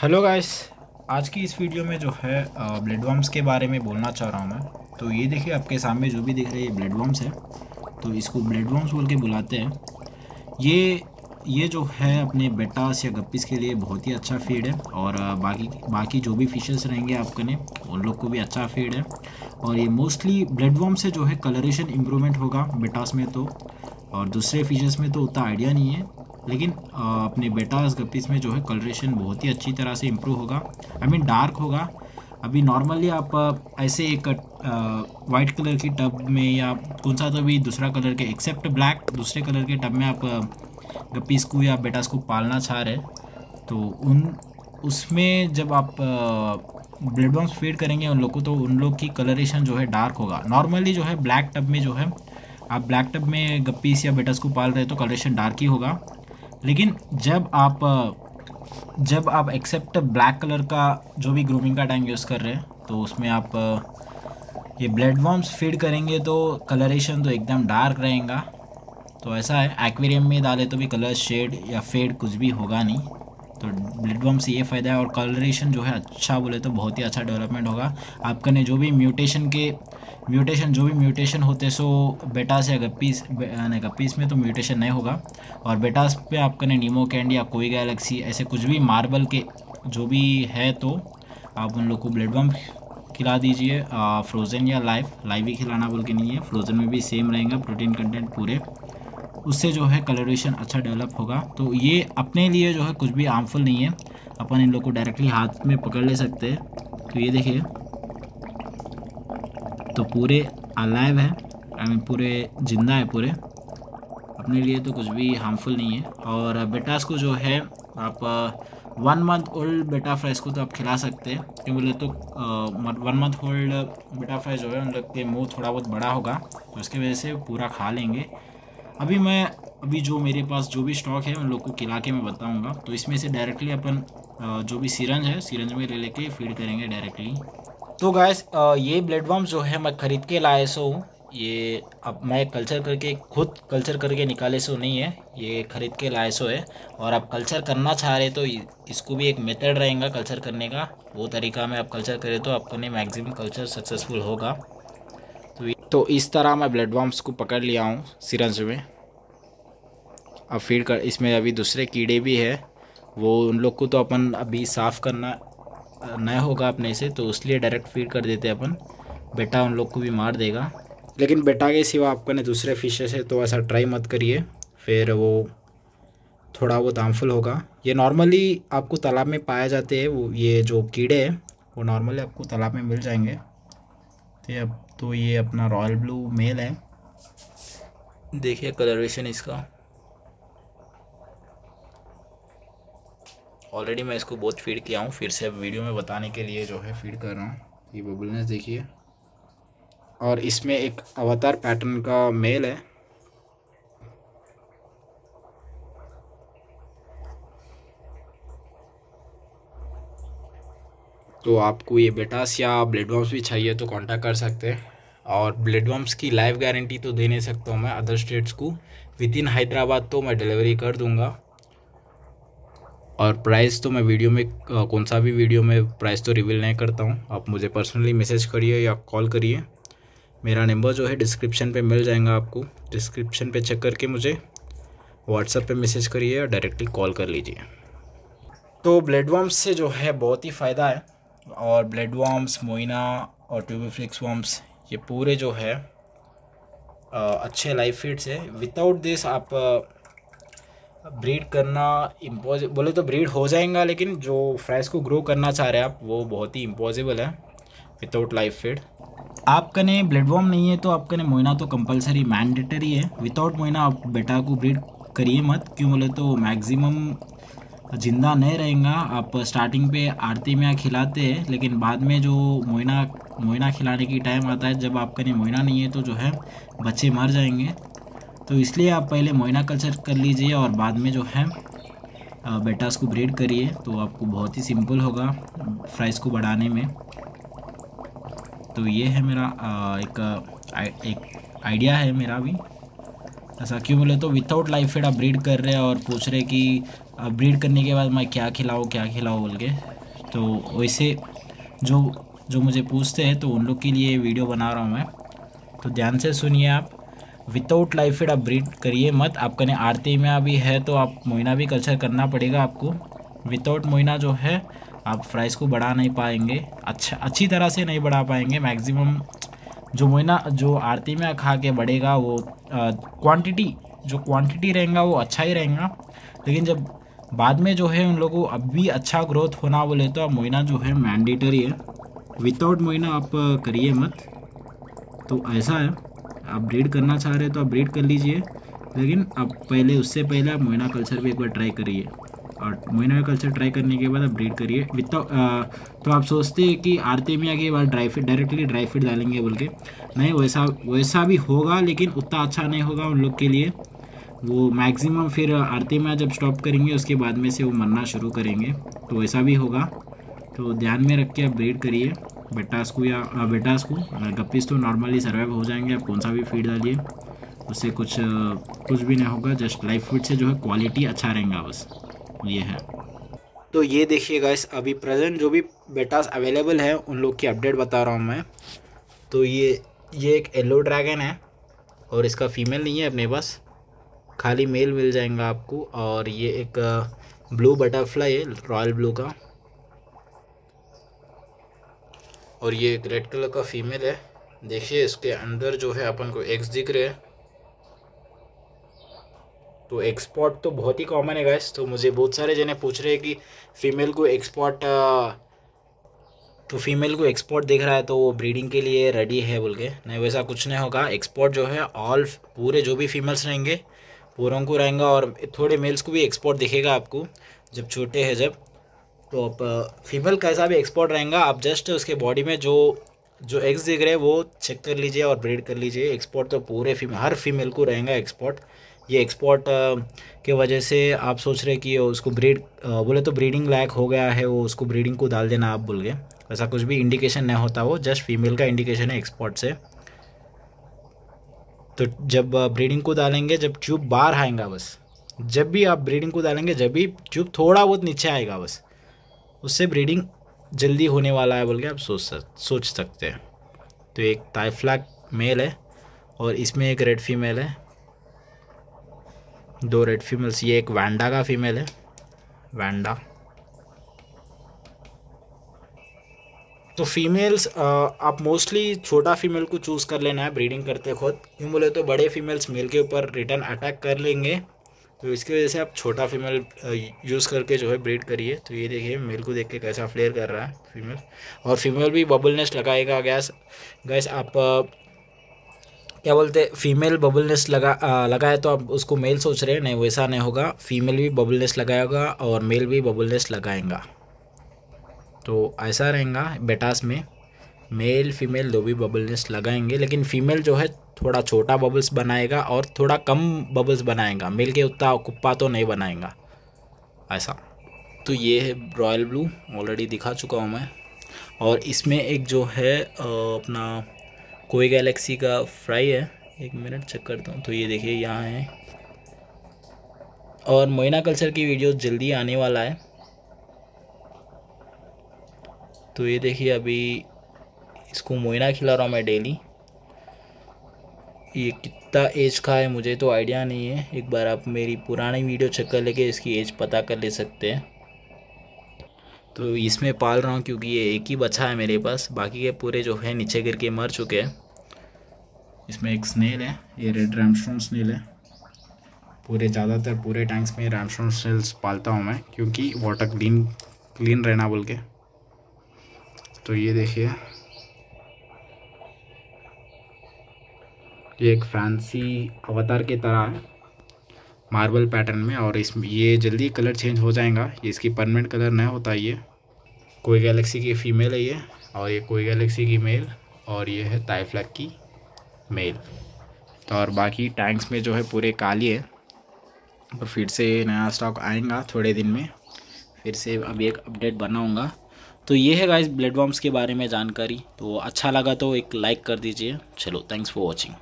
Hello guys, आज की इस वीडियो में जो है ब्लड वम्स के बारे में बोलना चाह रहा हूँ मैं। तो ये देखिए, आपके सामने जो भी दिख रहे हैं ब्लड वम्स है तो इसको ब्लड वम्स बोल के बुलाते हैं। ये ये जो है अपने बेटास या गप्पीस के लिए बहुत ही अच्छा फ़ीड है, और बाकी बाकी जो भी फिशेस रहेंगे आपके ने उन लोग को भी अच्छा फ़ीड है। और ये मोस्टली ब्लड वॉर्म से जो है, कलरेशन इम्प्रूवमेंट होगा बेटास में तो और दूसरे फिशेस में तो उतना आइडिया नहीं है लेकिन अपने बेटा गप्पीस में जो है कलरेशन बहुत ही अच्छी तरह से इम्प्रूव होगा। आई मीन डार्क होगा। अभी नॉर्मली आप ऐसे एक वाइट कलर की टब में या कौन सा तो भी दूसरा कलर के एक्सेप्ट ब्लैक दूसरे कलर के टब में आप गप्पीस को या बेटास को पालना चाह रहे तो उन, उसमें जब आप ब्लड बॉम्स फ़ीड करेंगे उन लोग को तो उन लोग की कलरेशन जो है डार्क होगा। नॉर्मली जो है ब्लैक टब में जो है, आप ब्लैक टब में गप्पीस या बेटास को पाल रहे तो कलरेशन डार्क ही होगा। लेकिन जब आप जब आप एक्सेप्ट ब्लैक कलर का जो भी ग्रूमिंग का टैंक यूज़ कर रहे हैं तो उसमें आप, ये ब्लड वॉर्म्स फ़ीड करेंगे तो कलरेशन तो एकदम डार्क रहेगा। तो ऐसा है एक्वेरियम में डाले तो भी कलर शेड या फेड कुछ भी होगा नहीं। तो ब्लड वॉर्म से ये फ़ायदा है और कलरेशन जो है अच्छा बोले तो बहुत ही अच्छा डेवलपमेंट होगा। आपका ने जो भी म्यूटेशन के म्यूटेशन जो भी म्यूटेशन होते सो बेटास या गप्पीस नहीं गप्पीस में तो म्यूटेशन नहीं होगा। और बेटास पे आपका ने नीमो कैंड या कोई गैलेक्सी ऐसे कुछ भी मार्बल के जो भी है तो आप उन लोग को ब्लड वॉर्म खिला दीजिए। फ्रोज़न या लाइव लाइव ही खिलाना बोल के नहीं है। फ्रोज़न में भी सेम रहेगा प्रोटीन कंटेंट पूरे। उससे जो है कलरेशन अच्छा डेवलप होगा। तो ये अपने लिए जो है कुछ भी हार्मफुल नहीं है। अपन इन लोग को डायरेक्टली हाथ में पकड़ ले सकते हैं। तो ये देखिए। तो पूरे अलाइव है। आई मीन पूरे ज़िंदा है पूरे। अपने लिए तो कुछ भी हार्मफुल नहीं है। और बेटास को जो है आप one month old betta fries को तो आप खिला सकते हैं। क्यों बोले तो one month old betta fries जो है उन लोग के मुँह थोड़ा बहुत बड़ा होगा। तो इसकी वजह से पूरा खा लेंगे। अभी मैं, अभी जो मेरे पास जो भी स्टॉक है, उन लोग को खिला के मैं बताऊँगा। तो इसमें से डायरेक्टली अपन जो भी सिरंज है सिरंज में ले लेके फ़ीड करेंगे डायरेक्टली तो गैस ये ब्लड वॉर्म जो है, मैं ख़रीद के लाए सो हूँ। ये अब मैं कल्चर करके, खुद कल्चर करके निकाले सो नहीं है। ये ख़रीद के लाए सो है। और आप कल्चर करना चाह रहे तो इसको भी एक मेथड रहेगा कल्चर करने का। वो तरीका में आप कल्चर करें तो आपका ने मैक्सिमम कल्चर सक्सेसफुल होगा। तो इस तरह मैं ब्लड वॉर्म्स को पकड़ लिया हूँ सिरंज में। अब फ़ीड कर, इसमें अभी दूसरे कीड़े भी है। वो उन लोग को तो अपन अभी साफ़ करना, नया होगा अपने से तो इसलिए डायरेक्ट फ़ीड कर देते अपन। बेटा उन लोग को भी मार देगा। लेकिन बेटा के सिवा आपका ने दूसरे फिशेस है तो ऐसा ट्राई मत करिए। फिर वो थोड़ा बहुत हार्मफुल होगा। ये नॉर्मली आपको तालाब में पाए जाते हैं, वो, ये जो कीड़े हैं, वो नॉर्मली आपको तालाब में मिल जाएँगे। तो हैं, अब तो ये अपना रॉयल ब्लू मेल है। देखिए कलरेशन इसका। ऑलरेडी मैं इसको बहुत फ़ीड किया हूँ, फिर से वीडियो में बताने के लिए जो है फ़ीड कर रहा हूँ। ये बबलनेस देखिए। और इसमें एक अवतार पैटर्न का मेल है। तो आपको ये बेटास या ब्लड वॉम्स भी चाहिए तो कांटेक्ट कर सकते हैं। और ब्लड वॉम्स की लाइव गारंटी तो दे नहीं सकता हूँ मैं अदर स्टेट्स को। विद इन हैदराबाद तो मैं डिलीवरी कर दूँगा। और प्राइस तो मैं वीडियो में कौन सा भी वीडियो में प्राइस तो रिवील नहीं करता हूँ। आप मुझे पर्सनली मैसेज करिए या कॉल करिए। मेरा नंबर जो है डिस्क्रिप्शन पे मिल जाएगा आपको। डिस्क्रिप्शन पे चेक करके मुझे व्हाट्सएप पे मैसेज करिए या डायरेक्टली कॉल कर लीजिए। तो ब्लड वॉर्म्स से जो है बहुत ही फ़ायदा है। और ब्लड वॉर्म्स मोइना और ट्यूबोफ्लिक्स वॉर्म्स ये पूरे जो है अच्छे लाइफ फीड्स है। विदाउट दिस आप ब्रीड करना इम्पॉज बोले तो ब्रीड हो जाएगा, लेकिन जो फ्राइज को ग्रो करना चाह रहे हैं आप, वो बहुत ही इम्पॉसिबल है विदाउट लाइफ फ़ीड आपका ने ब्लड वॉर्म नहीं है तो आपका ने मोइना तो कंपलसरी मैंडेटरी है। विदाउट मोइना आप बेटा को ब्रीड करिए मत। क्यों बोले तो मैक्सिमम ज़िंदा नहीं रहेगा, आप स्टार्टिंग पे आरती में खिलाते हैं, लेकिन बाद में जो मोइना मोइना खिलाने की टाइम आता है, जब आपका ने मोइना नहीं है तो जो है, बच्चे मर जाएँगे। तो इसलिए आप पहले मोइना कल्चर कर लीजिए और बाद में जो है बेटास को ब्रीड करिए तो आपको बहुत ही सिंपल होगा फ्राइज को बढ़ाने में। तो ये है मेरा एक एक आइडिया है मेरा भी। ऐसा क्यों बोले तो विदाउट लाइफ फ़ीड आप ब्रीड कर रहे हैं और पूछ रहे कि ब्रीड करने के बाद मैं क्या खिलाऊँ क्या खिलाऊँ बोल के। तो वैसे जो जो मुझे पूछते हैं तो उन लोग के लिए वीडियो बना रहा हूँ मैं। तो ध्यान से सुनिए आप विदाउट लाइफ फ़ीड आप ब्रीड करिए मत। आपका ने आरती में अभी है तो आप मोइना भी कल्चर करना पड़ेगा आपको। विदाउट मोइना जो है, आप प्राइस को बढ़ा नहीं पाएँगे। अच्छा अच्छी तरह से नहीं बढ़ा पाएँगे। मैक्सिमम जो मोइना जो आरती में खा के बढ़ेगा वो क्वांटिटी जो क्वांटिटी रहेगा वो अच्छा ही रहेगा। लेकिन जब बाद में जो है उन लोगों को अब भी अच्छा ग्रोथ होना बोले तो अब मोइना जो है मैंडेटरी है। विदाउट मोइना आप करिए मत। तो ऐसा है। आप ब्रीड करना चाह रहे हैं तो आप ब्रीड कर लीजिए। लेकिन अब पहले, उससे पहले आप मोइना कल्चर भी एक बार ट्राई करिए। और मोइना कल्चर ट्राई करने के बाद आप ब्रीड करिए। विदाउट तो आप सोचते हैं कि आरते में आगे बार dry feed directly dry feed डालेंगे बोल के। नहीं, वैसा वैसा भी होगा, लेकिन उतना अच्छा नहीं होगा उन लोग के लिए। वो मैक्सिमम फिर आरती में जब स्टॉप करेंगे, उसके बाद में से वो मरना शुरू करेंगे। तो ऐसा भी होगा। तो ध्यान में रख के आप ब्रीड करिए। बेटास को या बेटास को गप्पीस तो नॉर्मली सर्वाइव हो जाएँगे। आप कौन सा भी फ़ीड डालिए, उससे कुछ कुछ भी नहीं होगा। जस्ट लाइफ फ़ीड से जो है क्वालिटी अच्छा रहेगा बस। ये है। तो ये देखिए गाइस अभी प्रेजेंट जो भी बेटास अवेलेबल है, उन लोग की अपडेट बता रहा हूँ मैं। तो ये ये एक येलो ड्रैगन है, और इसका फीमेल नहीं है अपने पास। खाली मेल मिल जाएगा आपको और ये एक ब्लू बटरफ्लाई है रॉयल ब्लू का। और ये एक रेड कलर का फीमेल है। देखिए, इसके अंदर जो है अपन को एक्स दिख रहे हैं। तो एक्सपोर्ट तो बहुत ही कॉमन है गैस तो मुझे बहुत सारे जने पूछ रहे हैं कि फ़ीमेल को एक्सपोर्ट तो फीमेल को एक्सपोर्ट दिख रहा है तो वो ब्रीडिंग के लिए रेडी है बोल के। नहीं, वैसा कुछ नहीं होगा। एक्सपोर्ट जो है ऑल पूरे जो भी फीमेल्स रहेंगे पूरों को रहेंगे और थोड़े मेल्स को भी एक्सपोर्ट दिखेगा आपको। जब छोटे हैं जब तो आप फीमेल कैसा भी एक्सपोर्ट रहेगा। आप जस्ट उसके बॉडी में जो जो एग्स दिख रहे हैं, वो चेक कर लीजिए और ब्रीड कर लीजिए। एक्सपोर्ट तो पूरे फीमेल हर फीमेल को रहेगा एक्सपोर्ट ये एक्सपोर्ट के वजह से आप सोच रहे कि उसको ब्रीड बोले तो ब्रीडिंग लायक हो गया है, वो उसको ब्रीडिंग को डाल देना आप बोल गए। ऐसा कुछ भी इंडिकेशन नहीं होता वो जस्ट फीमेल का इंडिकेशन है एक्सपोर्ट से। तो जब ब्रीडिंग को डालेंगे, जब ट्यूब बाहर आएगा बस, जब भी आप ब्रीडिंग को डालेंगे, जब भी ट्यूब थोड़ा बहुत नीचे आएगा बस, उससे ब्रीडिंग जल्दी होने वाला है बोल के आप सोच सक, सोच सकते हैं। तो एक ताइफ्लैक मेल है और इसमें एक रेड फीमेल है। दो रेड फीमेल्स ये एक वैंडा का फीमेल है। वैंडा तो फीमेल्स आप मोस्टली छोटा फीमेल को चूज़ कर लेना है ब्रीडिंग करते खुद। क्यों बोले तो बड़े फीमेल्स मेल के ऊपर रिटर्न अटैक कर लेंगे। तो इसकी वजह से आप छोटा फीमेल यूज़ करके जो है ब्रीड करिए। तो ये देखिए मेल को देख के कैसा फ्लेयर कर रहा है फीमेल और फीमेल भी बबल नेस्ट लगाएगा गैस गैस आप क्या बोलते फीमेल बबल नेस्ट लगा लगाए तो आप उसको मेल सोच रहे हैं, नहीं, वैसा नहीं होगा। फीमेल भी बबल नेस्ट लगाएगा और मेल भी बबल नेस्ट लगाएगा। तो ऐसा रहेगा बेटास में। मेल, फीमेल दो भी बबल नेस्ट लगाएँगे, लेकिन फीमेल जो है थोड़ा छोटा बबल्स बनाएगा और थोड़ा कम बबल्स बनाएगा। मेल के उतना कुप्पा तो नहीं बनाएगा। ऐसा। तो ये है रॉयल ब्लू ऑलरेडी दिखा चुका हूँ मैं। और इसमें एक जो है अपना कोई गैलेक्सी का फ्राई है। एक मिनट चेक करता हूँ। तो ये देखिए, यहाँ है। और मोइना कल्चर की वीडियो जल्दी आने वाला है। तो ये देखिए अभी इसको मोइना खिला रहा हूँ मैं डेली ये कितना एज का है, मुझे तो आइडिया नहीं है। एक बार आप मेरी पुरानी वीडियो चेक कर लेके इसकी एज पता कर ले सकते हैं। तो इसमें पाल रहा हूँ क्योंकि ये एक ही बच्चा है मेरे पास। बाकी के पूरे जो है नीचे गिर के मर चुके हैं। इसमें एक स्नेल है, ये रेड रैमस्टोन स्नेल है। पूरे ज़्यादातर पूरे टैंक्स में रैमस्टोन स्नेल्स पालता हूँ मैं, क्योंकि वाटर क्लीन क्लीन रहना बोल के। तो ये देखिए। ये एक फैंसी अवतार के तरह है। मार्बल पैटर्न में और इसमें ये जल्दी कलर चेंज हो जाएगा। ये इसकी परमानेंट कलर नहीं होता ये। कोई गैलेक्सी की फ़ीमेल है ये और ये कोई गैलेक्सी की मेल और ये है ताइफ्लैक की मेल तो और बाकी टैंक्स में जो है पूरे काली है। और फिर से नया स्टॉक आएगा थोड़े दिन में। फिर से अभी एक अपडेट बनाऊँगा। तो ये है गाइस ब्लड वॉम्स के बारे में जानकारी। तो अच्छा लगा तो एक लाइक कर दीजिए। चलो थैंक्स फॉर वॉचिंग